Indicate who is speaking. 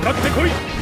Speaker 1: 放ってこい。